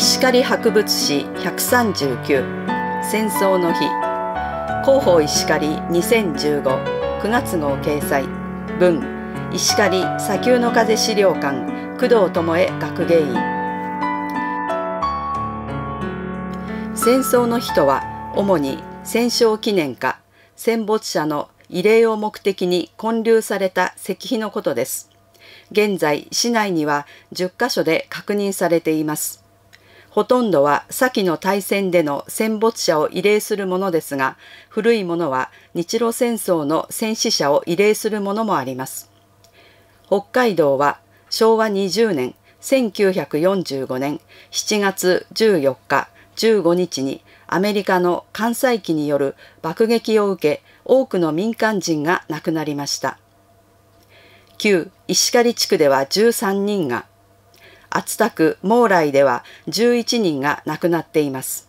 石狩博物史139戦争の日。広報石狩20159月号掲載。文石狩砂丘の風資料館工藤智恵学芸員。戦争の日とは主に戦勝記念か戦没者の慰霊を目的に建立された石碑のことです。現在市内には10カ所で確認されています。ほとんどは先の大戦での戦没者を慰霊するものですが、古いものは日露戦争の戦死者を慰霊するものもあります。北海道は昭和20年1945年7月14日15日にアメリカの関西機による爆撃を受け多くの民間人が亡くなりました。旧石狩地区では13人が熱田区毛来では11人が亡くなっています。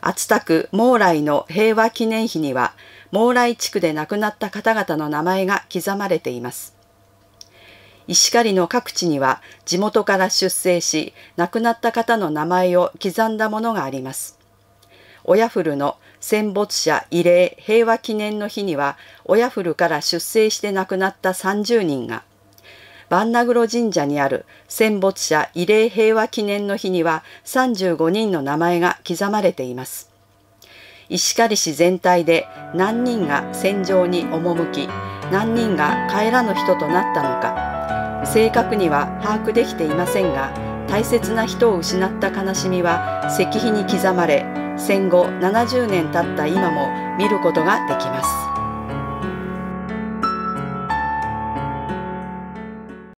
熱田区毛来の平和記念碑には毛来地区で亡くなった方々の名前が刻まれています。石狩の各地には地元から出征し亡くなった方の名前を刻んだものがあります。親古の戦没者慰霊平和記念の日には親古から出征して亡くなった30人がバンナグロ神社にある戦没者慰霊平和記念の日には35人の名前が刻まれています。石狩市全体で何人が戦場に赴き何人が帰らぬ人となったのか正確には把握できていませんが大切な人を失った悲しみは石碑に刻まれ戦後70年経った今も見ることができます。